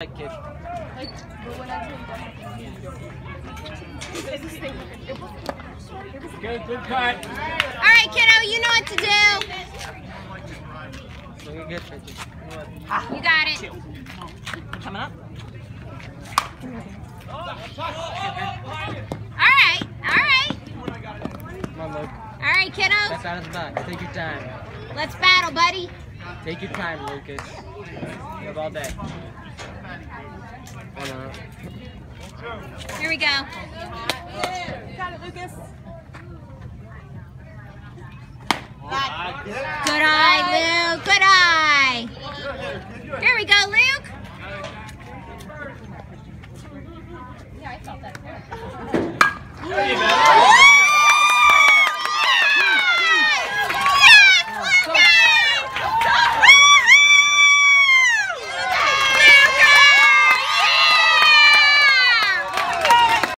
Like it. Good, good cut. All right, kiddo, you know what to do. Look good, Tracy. You got it. Coming up. All right, all right. Come on, Luke. All right, That's kiddos. out of the back. Take your time. Let's battle, buddy. Take your time, Lucas. You have all day. Here we go. Got it, Lucas. Good eye, Luke. Good eye. Here we go, Luke. Yeah, I felt that.